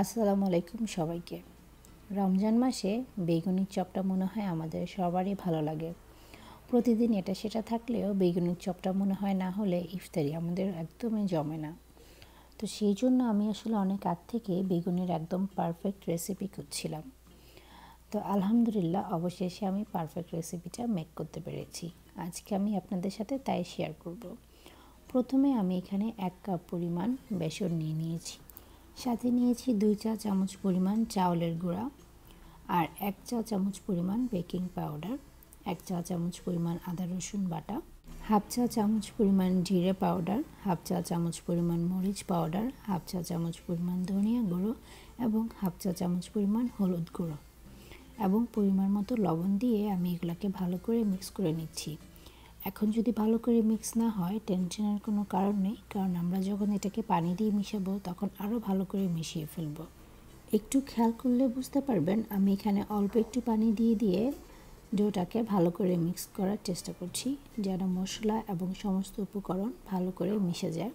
আসসালামু আলাইকুম সবাইকে। রমজান মাসে বেগুনির চপটা মনে হয় আমাদের সবারই ভালো লাগে। প্রতিদিন এটা সেটা থাকলেও বেগুনির চপটা মনে হয় না হলে ইফতারি আমাদের একদমই জমে না। তো সেই জন্য আমি আসলে অনেক আগ থেকে বেগুনের একদম পারফেক্ট রেসিপি করছিলাম তো আলহামদুলিল্লাহ অবশেষে আমি পারফেক্ট রেসিপিটা মেক করতে পেরেছি। আজকে আমি আপনাদের সাথে তাই শেয়ার করব। প্রথমে আমি এখানে এক কাপ পরিমাণ বেসন নিয়ে নিয়েছি। সাথে নিয়েছি দুই চা চামচ পরিমাণ চাউলের গুঁড়া আর এক চা চামচ পরিমাণ বেকিং পাউডার, এক চা চামচ পরিমাণ আদা রসুন বাটা, হাফ চা চামচ পরিমাণ জিরে পাউডার, হাফ চা চামচ পরিমাণ মরিচ পাউডার, হাফ চা চামচ পরিমাণ ধনিয়া গুঁড়ো এবং হাফ চা চামচ পরিমাণ হলুদ গুঁড়ো এবং পরিমাণ মতো লবণ দিয়ে আমি এগুলোকে ভালো করে মিক্স করে নিচ্ছি। এখন যদি ভালো করে মিক্স না হয় টেনশনের কোনো কারণ নেই। কারণ আমরা যখন এটাকে পানি দিয়ে মিশাবো, তখন আরও ভালো করে মিশিয়ে ফেলব। একটু খেয়াল করলে বুঝতে পারবেন, আমি এখানে অল্প একটু পানি দিয়ে দিয়ে ডোটাকে ভালো করে মিক্স করার চেষ্টা করছি, যেন মশলা এবং সমস্ত উপকরণ ভালো করে মিশে যায়।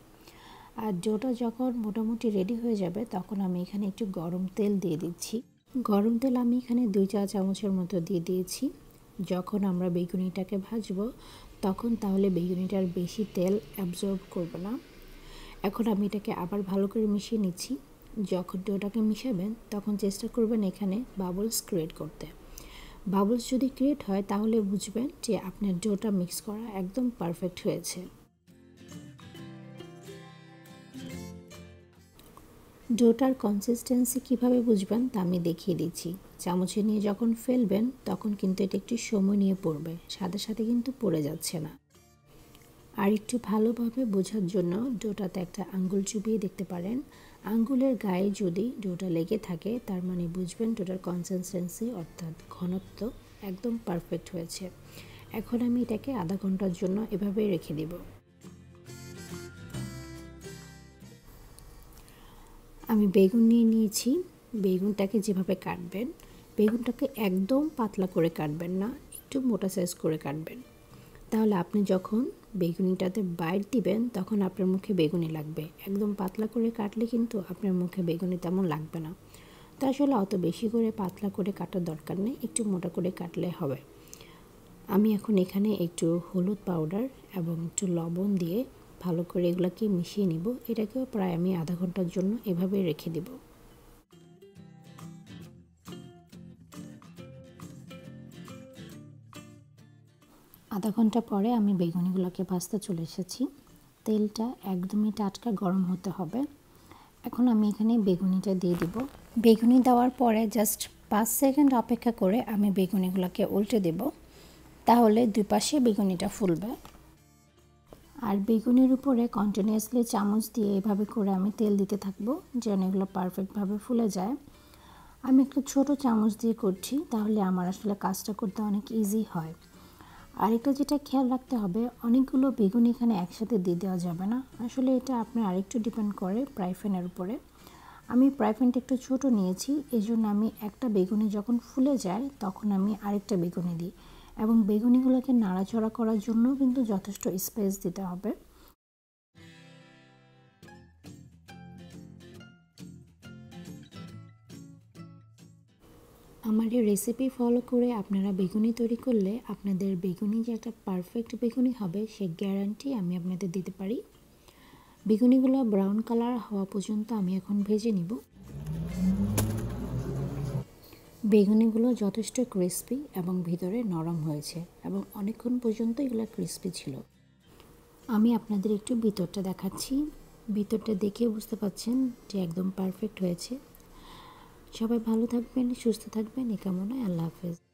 আর ডোটা যখন মোটামুটি রেডি হয়ে যাবে, তখন আমি এখানে একটু গরম তেল দিয়ে দিচ্ছি। গরম তেল আমি এখানে দুই চা চামচের মতো দিয়ে দিয়েছি। যখন আমরা বেগুনিটাকে ভাজবো তখন তাহলে বেগুনিটার বেশি তেল অ্যাবজর্ব করবে না। এখন আমি এটাকে আবার ভালো করে মিশিয়ে নিচ্ছি। যখন ডোটাকে মিশাবেন, তখন চেষ্টা করবেন এখানে বাবলস ক্রিয়েট করতে। বাবলস যদি ক্রিয়েট হয়, তাহলে বুঝবেন যে আপনার ডোটা মিক্স করা একদম পারফেক্ট হয়েছে। ডোটার কনসিস্টেন্সি কীভাবে বুঝবেন, তা আমি দেখিয়ে দিচ্ছি। চামচে নিয়ে যখন ফেলবেন, তখন কিন্তু এটা একটু সময় নিয়ে পড়বে। সাথে সাথে কিন্তু পড়ে যাচ্ছে না। আর একটু ভালোভাবে বোঝার জন্য ডোটাতে একটা আঙ্গুল চুপিয়ে দেখতে পারেন। আঙ্গুলের গায়ে যদি ডোটা লেগে থাকে, তার মানে বুঝবেন ডোটার কনসিস্টেন্সি অর্থাৎ ঘনত্ব একদম পারফেক্ট হয়েছে। এখন আমি এটাকে আধা ঘণ্টার জন্য এভাবে রেখে দেবো। আমি বেগুন নিয়ে নিয়েছি। বেগুনটাকে যেভাবে কাটবেন বেগুনটাকে একদম পাতলা করে কাটবেন না, একটু মোটা সাইজ করে কাটবেন। তাহলে আপনি যখন বেগুনিটাতে বাইট দিবেন, তখন আপনার মুখে বেগুনি লাগবে। একদম পাতলা করে কাটলে কিন্তু আপনার মুখে বেগুনি তেমন লাগবে না। তো আসলে অত বেশি করে পাতলা করে কাটার দরকার নেই, একটু মোটা করে কাটলে হবে। আমি এখন এখানে একটু হলুদ পাউডার এবং একটু লবণ দিয়ে ভালো করে এগুলোকে মিশিয়ে নিব। এটাকেও প্রায় আমি আধা ঘণ্টার জন্য এভাবে রেখে দেব। আধা ঘণ্টা পরে আমি বেগুনিগুলোকে ভাজতে চলে এসেছি। তেলটা একদমই টাটকা গরম হতে হবে। এখন আমি এখানে বেগুনিটা দিয়ে দিব। বেগুনি দেওয়ার পরে জাস্ট পাঁচ সেকেন্ড অপেক্ষা করে আমি বেগুনিগুলোকে উল্টে দেব। তাহলে দুই পাশে বেগুনিটা ফুলবে। আর বেগুনের উপরে কন্টিনিউয়াসলি চামচ দিয়ে এভাবে করে আমি তেল দিতে থাকব, যেন এগুলো পারফেক্টভাবে ফুলে যায়। আমি একটু ছোট চামচ দিয়ে করছি, তাহলে আমার আসলে কাজটা করতে অনেক ইজি হয়। আরেকটা যেটা খেয়াল রাখতে হবে, অনেকগুলো বেগুন এখানে একসাথে দিয়ে দেওয়া যাবে না। আসলে এটা আপনার আরেকটু ডিপেন্ড করে প্রাইফেনের উপরে। আমি প্রাইফেনটা একটু ছোট নিয়েছি এই জন্য আমি একটা বেগুনি যখন ফুলে যায়, তখন আমি আরেকটা বেগুনি দিই। এবং বেগুনিগুলোকে নাড়াচড়া করার জন্য কিন্তু যথেষ্ট স্পেস দিতে হবে। আমার এই রেসিপি ফলো করে আপনারা বেগুনি তৈরি করলে আপনাদের বেগুনি যে একটা পারফেক্ট বেগুনি হবে, সে গ্যারান্টি আমি আপনাদের দিতে পারি। বেগুনিগুলো ব্রাউন কালার হওয়া পর্যন্ত আমি এখন ভেজে নিব। বেগুনিগুলো যথেষ্ট ক্রিস্পি এবং ভিতরে নরম হয়েছে এবং অনেকক্ষণ পর্যন্ত এগুলো ক্রিস্পি ছিল। আমি আপনাদের একটু ভিতরটা দেখাচ্ছি। ভিতরটা দেখে বুঝতে পাচ্ছেন যে একদম পারফেক্ট হয়েছে। সবাই ভালো থাকবেন সুস্থ থাকবেন এ কামনায় আল্লাহ হাফেজ।